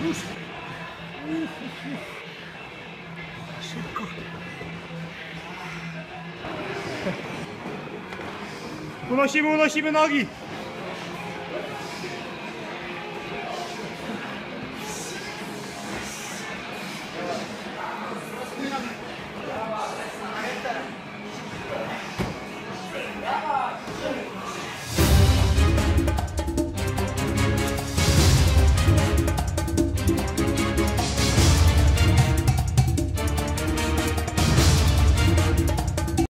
そっかこの紐の紐なぎ。